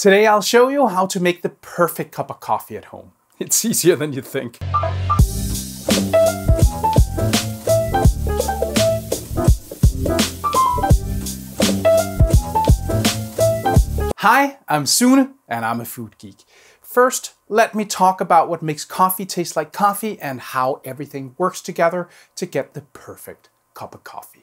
Today I'll show you how to make the perfect cup of coffee at home. It's easier than you think. Hi, I'm Sune and I'm a food geek. First, let me talk about what makes coffee taste like coffee and how everything works together to get the perfect cup of coffee.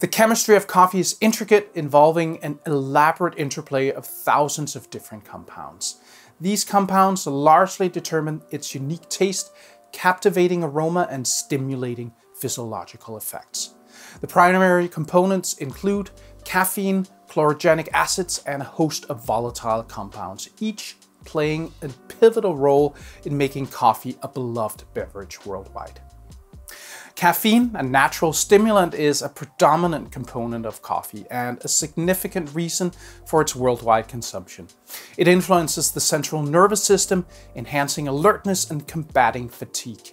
The chemistry of coffee is intricate, involving an elaborate interplay of thousands of different compounds. These compounds largely determine its unique taste, captivating aroma, and stimulating physiological effects. The primary components include caffeine, chlorogenic acids, and a host of volatile compounds, each playing a pivotal role in making coffee a beloved beverage worldwide. Caffeine, a natural stimulant, is a predominant component of coffee and a significant reason for its worldwide consumption. It influences the central nervous system, enhancing alertness and combating fatigue.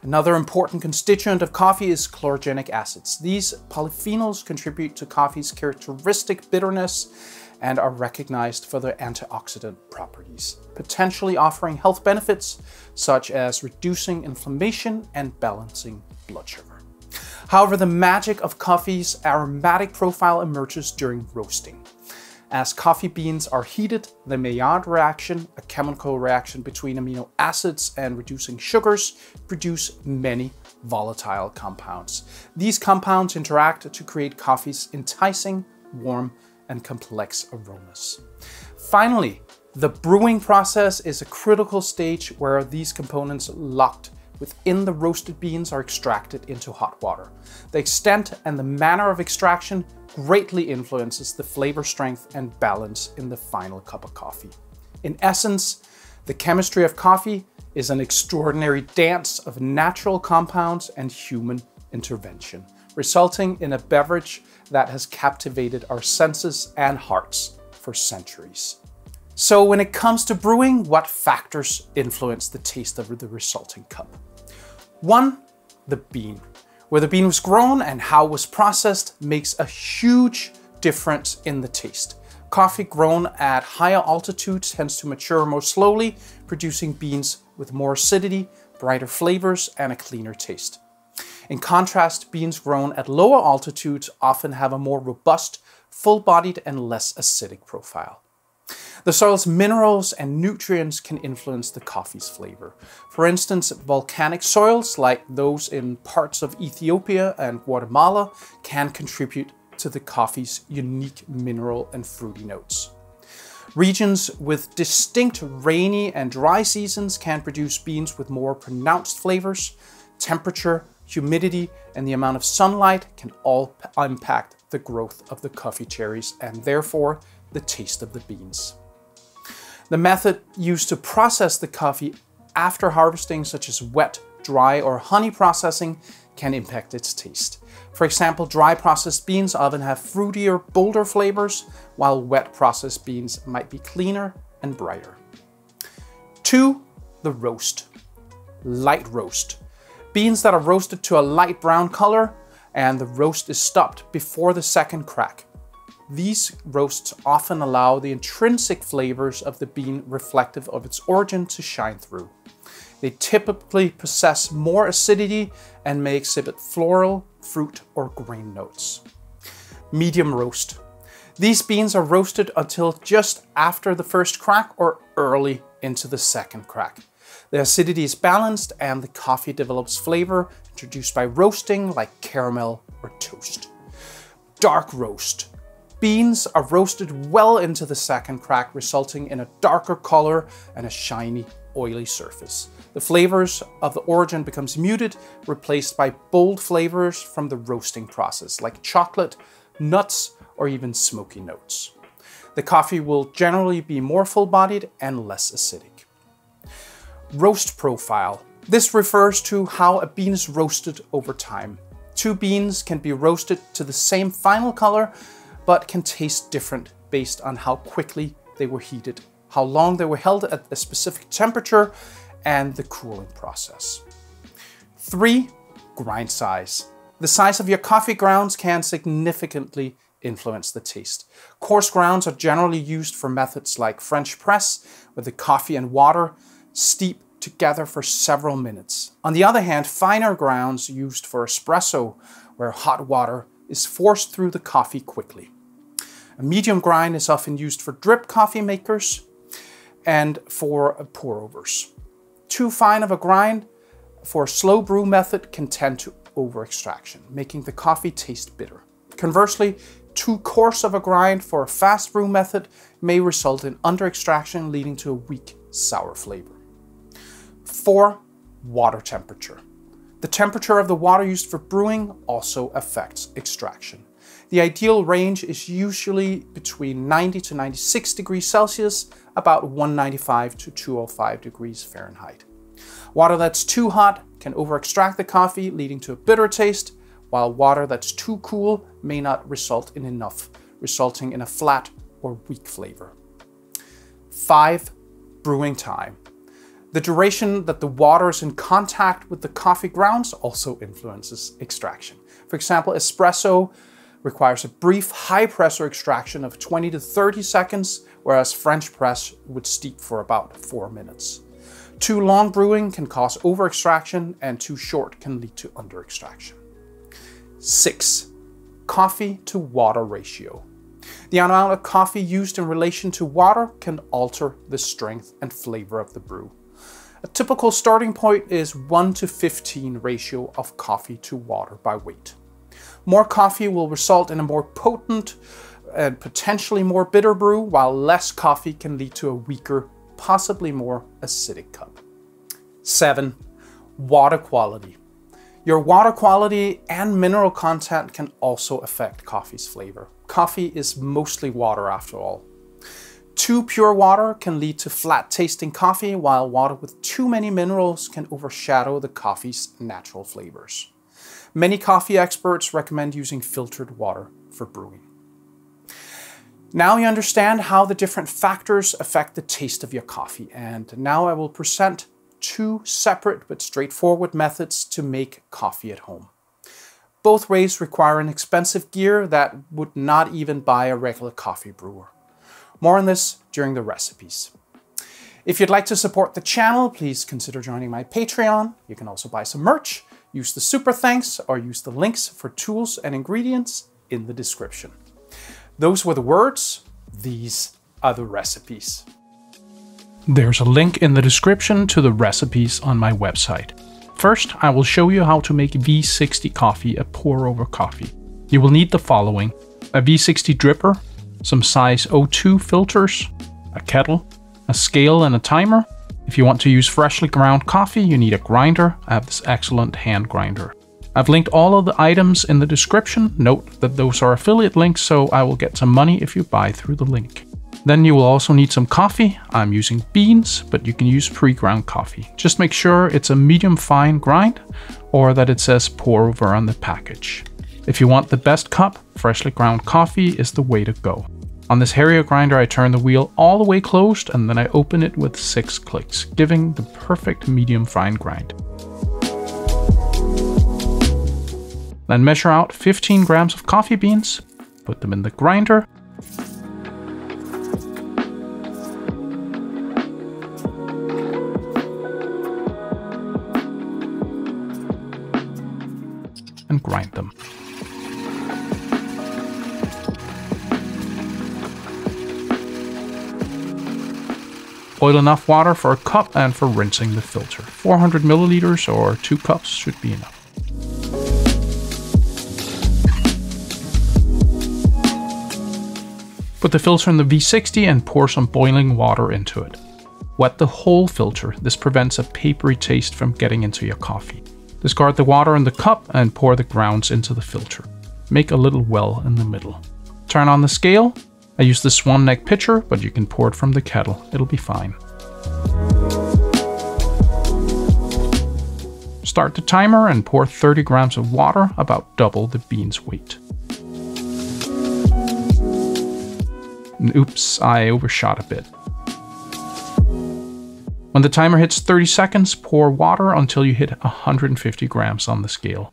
Another important constituent of coffee is chlorogenic acids. These polyphenols contribute to coffee's characteristic bitterness and are recognized for their antioxidant properties, potentially offering health benefits such as reducing inflammation and balancing blood sugar. However, the magic of coffee's aromatic profile emerges during roasting. As coffee beans are heated, the Maillard reaction, a chemical reaction between amino acids and reducing sugars, produce many volatile compounds. These compounds interact to create coffee's enticing, warm, and complex aromas. Finally, the brewing process is a critical stage where these components locked within the roasted beans are extracted into hot water. The extent and the manner of extraction greatly influences the flavor strength and balance in the final cup of coffee. In essence, the chemistry of coffee is an extraordinary dance of natural compounds and human intervention, resulting in a beverage that has captivated our senses and hearts for centuries. So when it comes to brewing, what factors influence the taste of the resulting cup? One, the bean. Where the bean was grown and how it was processed makes a huge difference in the taste. Coffee grown at higher altitudes tends to mature more slowly, producing beans with more acidity, brighter flavors, and a cleaner taste. In contrast, beans grown at lower altitudes often have a more robust, full-bodied and less acidic profile. The soil's minerals and nutrients can influence the coffee's flavor. For instance, volcanic soils like those in parts of Ethiopia and Guatemala can contribute to the coffee's unique mineral and fruity notes. Regions with distinct rainy and dry seasons can produce beans with more pronounced flavors. Temperature, humidity, and the amount of sunlight can all impact the growth of the coffee cherries and therefore the taste of the beans. The method used to process the coffee after harvesting, such as wet, dry, or honey processing, can impact its taste. For example, dry processed beans often have fruitier, bolder flavors, while wet processed beans might be cleaner and brighter. 2. The roast. Light roast. Beans that are roasted to a light brown color and the roast is stopped before the second crack. These roasts often allow the intrinsic flavors of the bean reflective of its origin to shine through. They typically possess more acidity and may exhibit floral, fruit, or grain notes. Medium roast. These beans are roasted until just after the first crack or early into the second crack. The acidity is balanced and the coffee develops flavor introduced by roasting like caramel or toast. Dark roast. Beans are roasted well into the second crack, resulting in a darker color and a shiny, oily surface. The flavors of the origin becomes muted, replaced by bold flavors from the roasting process, like chocolate, nuts, or even smoky notes. The coffee will generally be more full-bodied and less acidic. Roast profile. This refers to how a bean is roasted over time. Two beans can be roasted to the same final color, but can taste different based on how quickly they were heated, how long they were held at a specific temperature, and the cooling process. 3. Grind size. The size of your coffee grounds can significantly influence the taste. Coarse grounds are generally used for methods like French press, where the coffee and water steep together for several minutes. On the other hand, finer grounds used for espresso, where hot water is forced through the coffee quickly. A medium grind is often used for drip coffee makers and for pour overs. Too fine of a grind for a slow brew method can tend to over extraction, making the coffee taste bitter. Conversely, too coarse of a grind for a fast brew method may result in under extraction, leading to a weak, sour flavor. 4. Water temperature. The temperature of the water used for brewing also affects extraction. The ideal range is usually between 90 to 96 degrees Celsius, about 195 to 205 degrees Fahrenheit. Water that's too hot can over extract the coffee, leading to a bitter taste, while water that's too cool may not result in enough, resulting in a flat or weak flavor. 5. Brewing time. The duration that the water is in contact with the coffee grounds also influences extraction. For example, espresso requires a brief high pressure extraction of 20 to 30 seconds, whereas French press would steep for about 4 minutes. Too long brewing can cause over extraction, and too short can lead to under extraction. 6. Coffee to water ratio. The amount of coffee used in relation to water can alter the strength and flavor of the brew. A typical starting point is 1 to 15 ratio of coffee to water by weight. More coffee will result in a more potent and potentially more bitter brew, while less coffee can lead to a weaker, possibly more acidic cup. 7. Water quality. Your water quality and mineral content can also affect coffee's flavor. Coffee is mostly water after all. Too pure water can lead to flat tasting coffee, while water with too many minerals can overshadow the coffee's natural flavors. Many coffee experts recommend using filtered water for brewing. Now you understand how the different factors affect the taste of your coffee, and now I will present two separate but straightforward methods to make coffee at home. Both ways require an expensive gear that would not even buy a regular coffee brewer. More on this during the recipes. If you'd like to support the channel, please consider joining my Patreon. You can also buy some merch, use the super thanks, or use the links for tools and ingredients in the description. Those were the words, these are the recipes. There's a link in the description to the recipes on my website. First, I will show you how to make V60 coffee a pour over coffee. You will need the following. A V60 dripper, some size 02 filters, a kettle, a scale and a timer. If you want to use freshly ground coffee, you need a grinder. I have this excellent hand grinder. I've linked all of the items in the description. Note that those are affiliate links, so I will get some money if you buy through the link. Then you will also need some coffee. I'm using beans, but you can use pre-ground coffee. Just make sure it's a medium fine grind or that it says pour over on the package. If you want the best cup, freshly ground coffee is the way to go. On this Hario grinder, I turn the wheel all the way closed and then I open it with six clicks, giving the perfect medium fine grind. Then measure out 15 grams of coffee beans, put them in the grinder, Boil enough water for a cup and for rinsing the filter. 400 milliliters or 2 cups should be enough. Put the filter in the V60 and pour some boiling water into it. Wet the whole filter, this prevents a papery taste from getting into your coffee. Discard the water in the cup and pour the grounds into the filter. Make a little well in the middle. Turn on the scale. I use the swan neck pitcher, but you can pour it from the kettle. It'll be fine. Start the timer and pour 30 grams of water, about double the bean's weight. oops, I overshot a bit. When the timer hits 30 seconds, pour water until you hit 150 grams on the scale.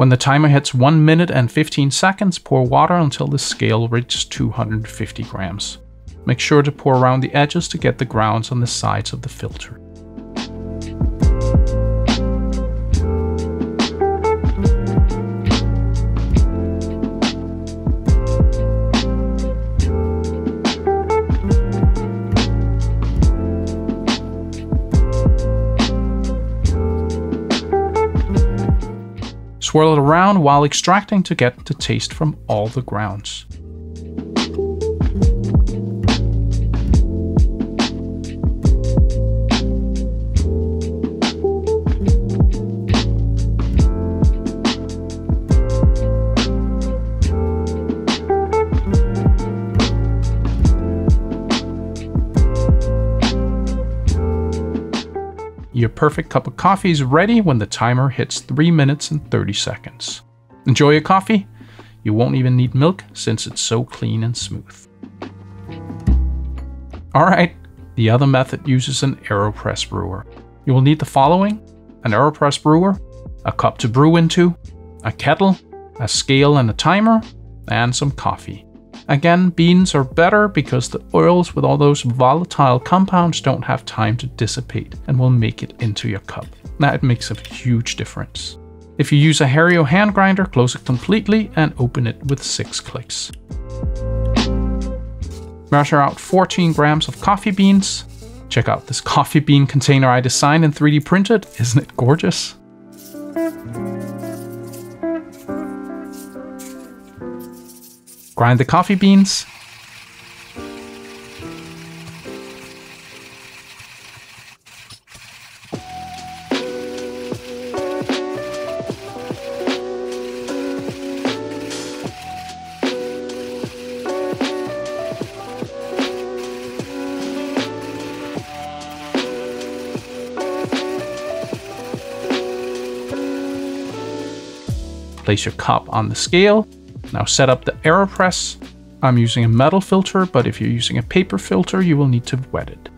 When the timer hits 1 minute and 15 seconds, pour water until the scale reaches 250 grams. Make sure to pour around the edges to get the grounds on the sides of the filter. Swirl it around while extracting to get the taste from all the grounds. Perfect cup of coffee is ready when the timer hits 3 minutes and 30 seconds. Enjoy your coffee? You won't even need milk since it's so clean and smooth. Alright, the other method uses an AeroPress brewer. You will need the following an AeroPress brewer, a cup to brew into, a kettle, a scale and a timer, and some coffee. Again, beans are better because the oils with all those volatile compounds don't have time to dissipate and will make it into your cup. That makes a huge difference. If you use a Hario hand grinder, close it completely and open it with 6 clicks. Measure out 14 grams of coffee beans. Check out this coffee bean container I designed and 3D printed. Isn't it gorgeous? Grind the coffee beans. Place your cup on the scale now set up the AeroPress. I'm using a metal filter, but if you're using a paper filter, you will need to wet it.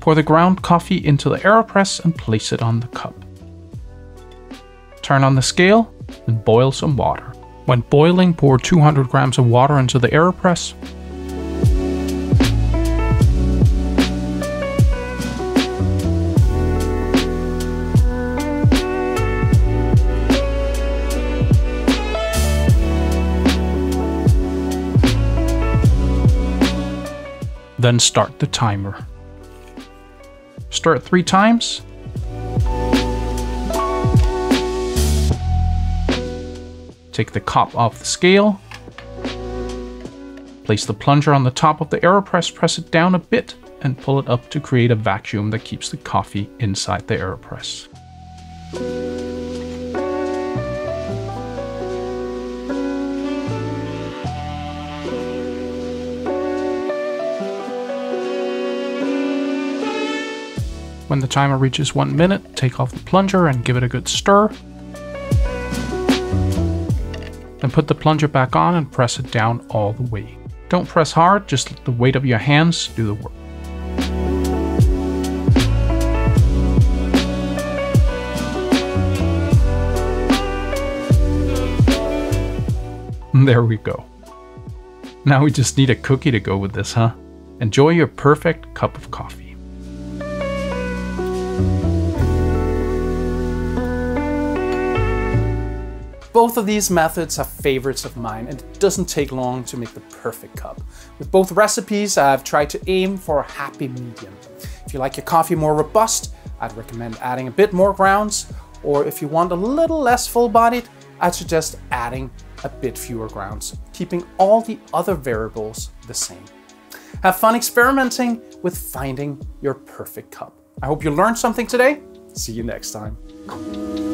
Pour the ground coffee into the AeroPress and place it on the cup. Turn on the scale and boil some water. When boiling, pour 200 grams of water into the AeroPress Then start the timer. Start three times. Take the cup off the scale. Place the plunger on the top of the AeroPress, press it down a bit, and pull it up to create a vacuum that keeps the coffee inside the AeroPress. When the timer reaches one minute, take off the plunger and give it a good stir. Then put the plunger back on and press it down all the way. Don't press hard, just let the weight of your hands do the work. There we go. Now we just need a cookie to go with this, huh? Enjoy your perfect cup of coffee. Both of these methods are favorites of mine and it doesn't take long to make the perfect cup. With both recipes, I've tried to aim for a happy medium. If you like your coffee more robust, I'd recommend adding a bit more grounds, or if you want a little less full-bodied, I'd suggest adding a bit fewer grounds, keeping all the other variables the same. Have fun experimenting with finding your perfect cup. I hope you learned something today. See you next time.